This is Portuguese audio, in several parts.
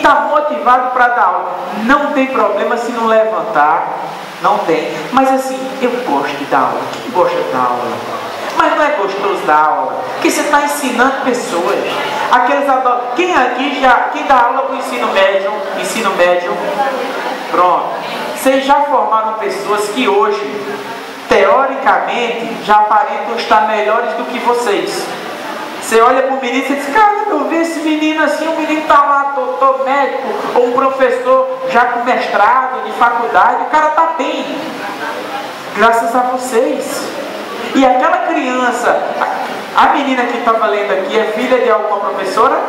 está motivado para dar aula. Não tem problema se não levantar, não tem. Mas assim, eu gosto de dar aula. Quem gosta de dar aula? Mas não é gostoso dar aula, porque você está ensinando pessoas. Aqueles adoram. Quem aqui já. Quem dá aula para o ensino médio? Ensino médio? Pronto. Vocês já formaram pessoas que hoje, teoricamente, já aparentam estar melhores do que vocês. Você olha para o menino e diz, cara, eu vi esse menino assim, o menino está lá, doutor médico, ou um professor já com mestrado de faculdade, o cara está bem. Graças a vocês. E aquela criança, a menina que estava lendo aqui é filha de alguma professora?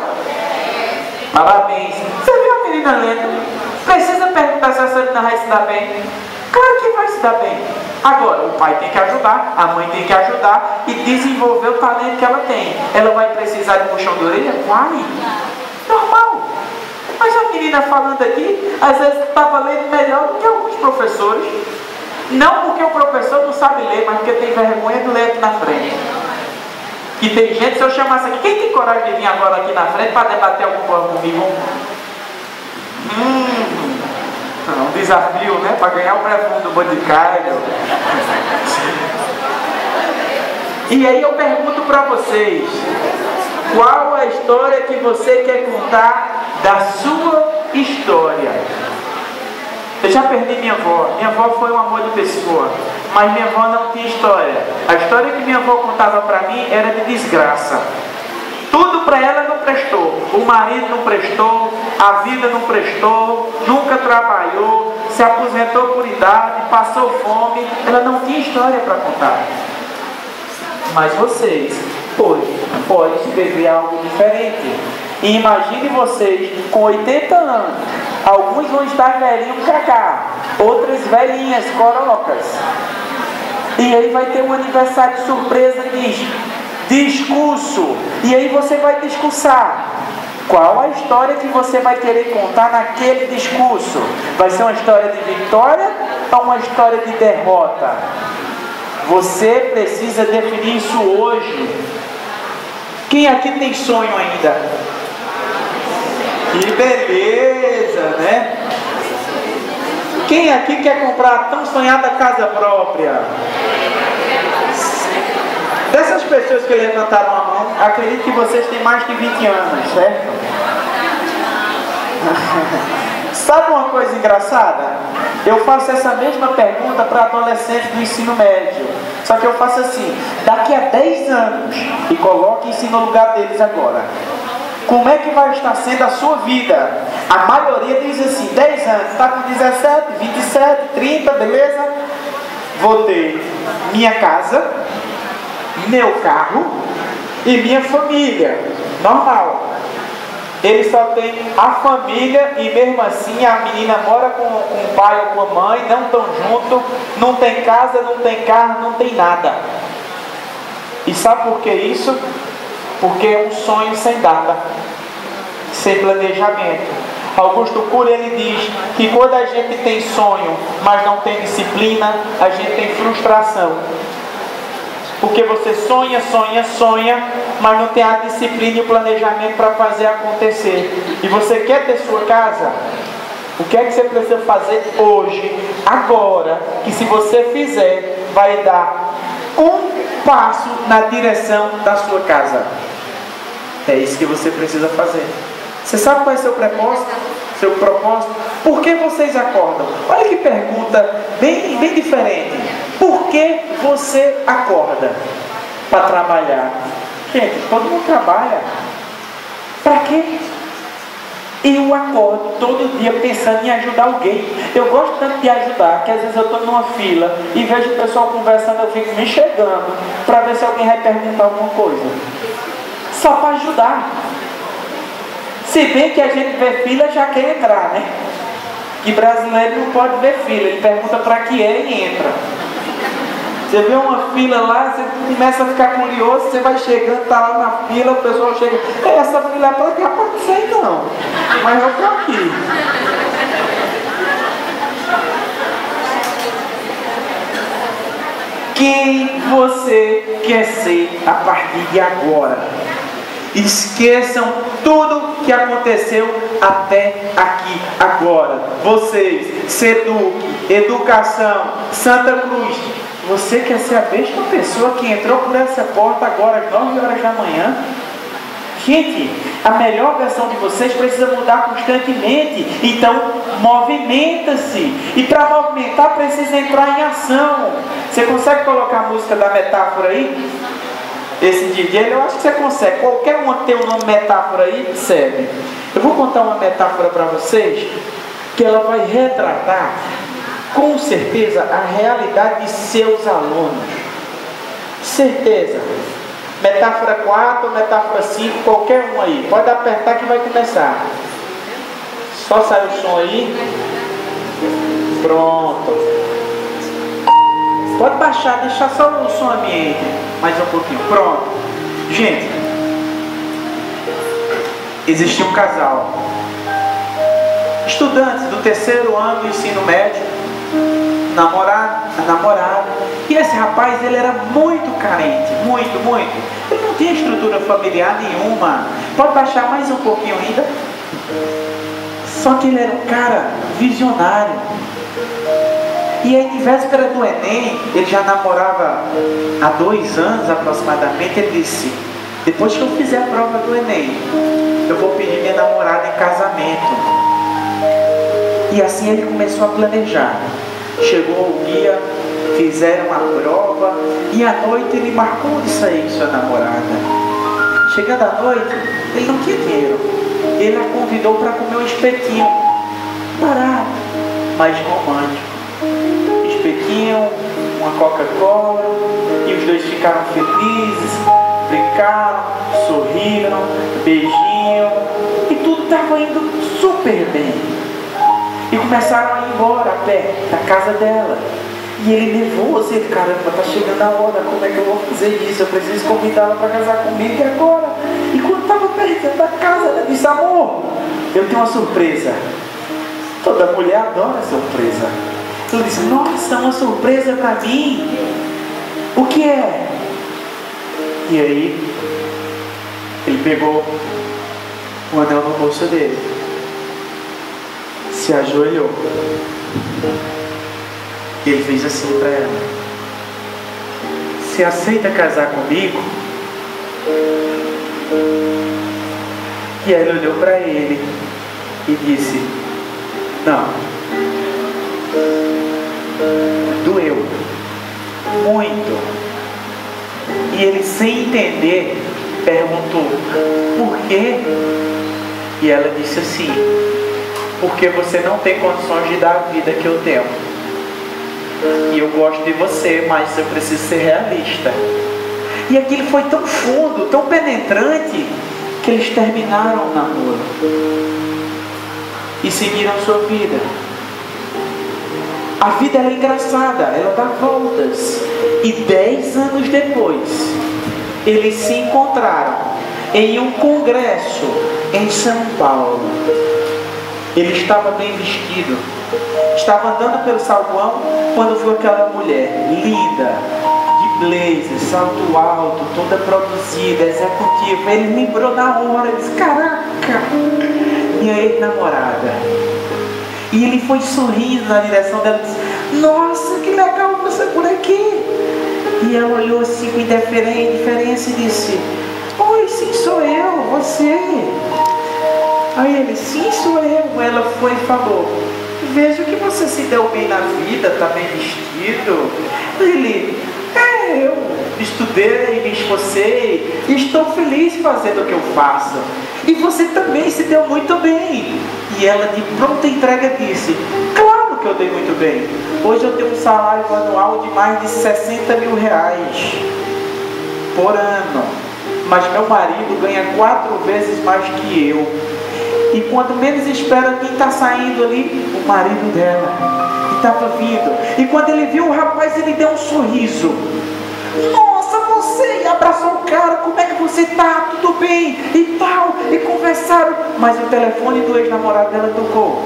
Parabéns. Você viu a menina lendo? Precisa perguntar se essa menina vai se dar bem? Claro que vai se dar bem. Agora, o pai tem que ajudar, a mãe tem que ajudar e desenvolver o talento que ela tem. Ela vai precisar de puxão de orelha? Vai. Normal. Mas a menina falando aqui, às vezes estava lendo melhor do que alguns professores. Não porque o professor não sabe ler, mas porque tem vergonha de ler aqui na frente. Que tem gente, se eu chamasse aqui, quem tem coragem de vir agora aqui na frente para debater coisa comigo? Hum, um desafio, né? Para ganhar o perfume do Boticário. E aí eu pergunto para vocês, qual a história que você quer contar da sua história? Eu já perdi minha avó. Minha avó foi um amor de pessoa. Mas minha avó não tinha história. A história que minha avó contava para mim era de desgraça. Tudo para ela não prestou. O marido não prestou, a vida não prestou, nunca trabalhou, se aposentou por idade, passou fome. Ela não tinha história para contar. Mas vocês, hoje, podem escrever algo diferente. E imagine vocês com 80 anos, alguns vão estar velhinhos cacá, outras velhinhas, corocas. E aí vai ter um aniversário surpresa de discurso. E aí você vai discursar. Qual a história que você vai querer contar naquele discurso? Vai ser uma história de vitória ou uma história de derrota? Você precisa definir isso hoje. Quem aqui tem sonho ainda? Que beleza, né? Quem aqui quer comprar a tão sonhada casa própria? Dessas pessoas que levantaram a mão, acredito que vocês têm mais de 20 anos, certo? Sabe uma coisa engraçada? Eu faço essa mesma pergunta para adolescentes do ensino médio. Só que eu faço assim, daqui a 10 anos, e coloque-se no lugar deles agora. Como é que vai estar sendo a sua vida? A maioria diz assim, 10 anos, está com 17, 27, 30, beleza? Vou ter minha casa, meu carro e minha família. Normal. Ele só tem a família e mesmo assim a menina mora com, com o pai ou com a mãe, não estão juntos, não tem casa, não tem carro, não tem nada. E sabe por que isso? Porque é um sonho sem data, sem planejamento. Augusto Cury ele diz que quando a gente tem sonho, mas não tem disciplina, a gente tem frustração. Porque você sonha, sonha, sonha, mas não tem a disciplina e o planejamento para fazer acontecer. E você quer ter sua casa? O que é que você precisa fazer hoje, agora, que se você fizer, vai dar um passo na direção da sua casa? É isso que você precisa fazer. Você sabe qual é seu propósito? Seu propósito? Por que vocês acordam? Olha que pergunta bem, bem diferente. Por que você acorda para trabalhar? Gente, todo mundo trabalha. Para quê? Eu acordo todo dia pensando em ajudar alguém. Eu gosto tanto de ajudar que às vezes eu estou numa fila e vejo o pessoal conversando, eu fico me chegando para ver se alguém vai perguntar alguma coisa só para ajudar. Se bem que a gente vê fila já quer entrar, né? Que brasileiro não pode ver fila, ele pergunta para que é e entra. Você vê uma fila lá, você começa a ficar curioso, você vai chegando, tá lá na fila, o pessoal chega, essa fila é para cá, não sei não, mas eu estou aqui. Quem você quer ser a partir de agora? Esqueçam tudo que aconteceu até aqui, agora. Vocês, Seduc, Educação, Santa Cruz, você quer ser a mesma pessoa que entrou por essa porta agora às 9 horas da manhã? Gente, a melhor versão de vocês precisa mudar constantemente. Então, movimenta-se. E para movimentar, precisa entrar em ação. Você consegue colocar a música da metáfora aí? Esse DJ, eu acho que você consegue. Qualquer um que tem o nome metáfora aí, serve. Eu vou contar uma metáfora para vocês que ela vai retratar com certeza a realidade de seus alunos. Certeza. Metáfora 4, metáfora 5, qualquer um aí. Pode apertar que vai começar. Só sai o som aí. Pronto. Pode baixar, deixar só o som ambiente. Mais um pouquinho. Pronto. Gente, existia um casal. Estudantes do terceiro ano do ensino médio namorado, namorada. E esse rapaz, ele era muito carente, muito, muito. Ele não tinha estrutura familiar nenhuma. Pode baixar mais um pouquinho ainda? Só que ele era um cara visionário. E aí, de véspera do Enem, ele já namorava há dois anos aproximadamente. Ele disse: Depois que eu fizer a prova do Enem, eu vou pedir minha namorada em casamento. E assim ele começou a planejar. Chegou o dia, fizeram a prova e à noite ele marcou de sair com sua namorada. Chegando à noite, ele não tinha dinheiro. Ele a convidou para comer um espetinho. Barato, mas romântico. Espetinho, uma Coca-Cola, e os dois ficaram felizes, brincaram, sorriram, beijinho, e tudo estava indo super bem. E começaram a ir embora a pé da casa dela. E ele nervoso, ele, caramba, tá chegando a hora, como é que eu vou fazer isso? Eu preciso convidá-la para casar comigo e agora. E quando estava perto da casa, ela disse, amor, eu tenho uma surpresa. Toda mulher adora surpresa. Ele disse, nossa, uma surpresa para mim. O que é? E aí, ele pegou o anel no bolso dele se ajoelhou. E ele fez assim para ela: Você aceita casar comigo? E ela olhou para ele e disse: Não. Doeu. Muito. E ele, sem entender, perguntou: Por quê? E ela disse assim: porque você não tem condições de dar a vida que eu tenho. E eu gosto de você, mas eu preciso ser realista. E aquilo foi tão fundo, tão penetrante, que eles terminaram o namoro e seguiram sua vida. A vida é engraçada, ela dá voltas. E dez anos depois, eles se encontraram em um congresso em São Paulo. Ele estava bem vestido. Estava andando pelo saguão quando viu aquela mulher linda, de blazer, salto alto, toda produzida, executiva. Ele lembrou na hora, disse: Caraca, minha ex-namorada. E ele foi sorrindo na direção dela e disse: Nossa, que legal você por aqui. E ela olhou assim com indiferença e disse: Oi, sim, sou eu, você. Aí ele, sim, sou eu. Ela foi e falou, vejo que você se deu bem na vida, está bem vestido. Ele, é, eu estudei, me esforcei estou feliz fazendo o que eu faço. E você também se deu muito bem. E ela de pronta entrega disse, claro que eu dei muito bem. Hoje eu tenho um salário anual de mais de 60 mil reais por ano. Mas meu marido ganha quatro vezes mais que eu. E quando menos espera, quem está saindo ali? O marido dela. E estava vindo. E quando ele viu o rapaz, ele deu um sorriso. Nossa, você! E abraçou o cara, como é que você está? Tudo bem? E tal. E conversaram. Mas o telefone do ex-namorado dela tocou.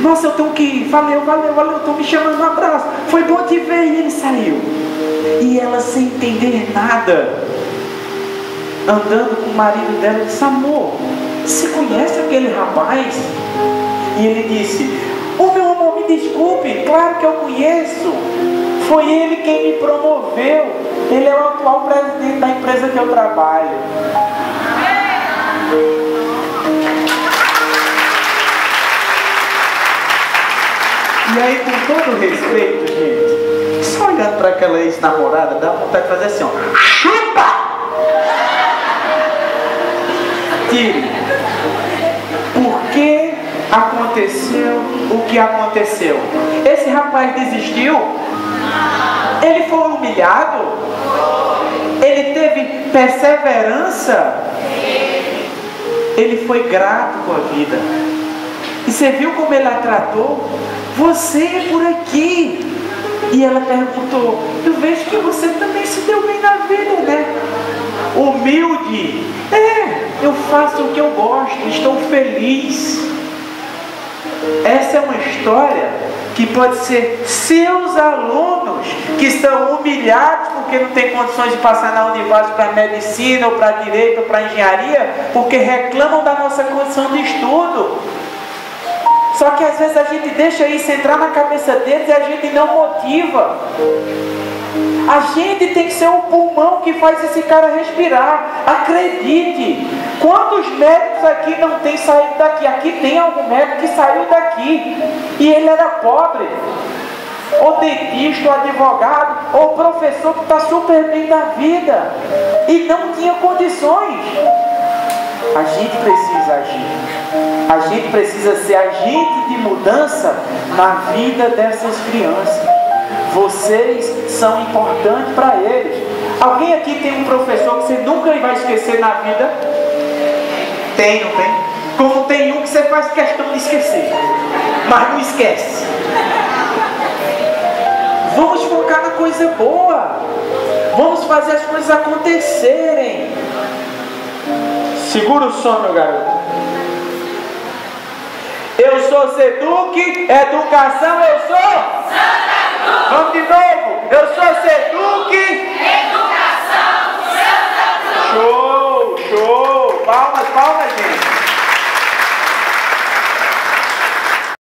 Nossa, eu tenho que ir. Valeu, valeu, valeu. Estou me chamando um abraço. Foi bom te ver. E ele saiu. E ela, sem entender nada, andando com o marido dela, disse: Amor, Você conhece aquele rapaz? E ele disse: O meu amor, me desculpe, claro que eu conheço. Foi ele quem me promoveu. Ele é o atual presidente da empresa que eu trabalho. E aí, com todo respeito, gente, só olhando para aquela ex-namorada, dá vontade de fazer assim, ó. Chupa! Tire. Aconteceu o que aconteceu? Esse rapaz desistiu? Ele foi humilhado? Ele teve perseverança? Ele foi grato com a vida. E você viu como ele a tratou? Você é por aqui. E ela perguntou: Eu vejo que você também se deu bem na vida, né? Humilde. É, eu faço o que eu gosto, estou feliz. Essa é uma história que pode ser seus alunos que estão humilhados porque não têm condições de passar na universidade para medicina, ou para direito, ou para engenharia, porque reclamam da nossa condição de estudo. Só que às vezes a gente deixa isso entrar na cabeça deles e a gente não motiva. A gente tem que ser o pulmão que faz esse cara respirar. Acredite. Quantos médicos aqui não têm saído daqui? Aqui tem algum médico que saiu daqui e ele era pobre. Ou dentista, ou advogado, ou professor que está super bem na vida e não tinha condições. A gente precisa agir. A gente precisa ser agente de mudança na vida dessas crianças. Vocês são importantes para eles. Alguém aqui tem um professor que você nunca vai esquecer na vida? Tem, não tem? Como tem um que você faz questão de esquecer, mas não esquece. Vamos focar na coisa boa. Vamos fazer as coisas acontecerem. Segura o som, meu garoto. Eu sou Seduc, educação eu sou. Santa Vamos de novo. Eu sou Seduc. Educação Santa Cruz. Show, show. Palmas, palmas.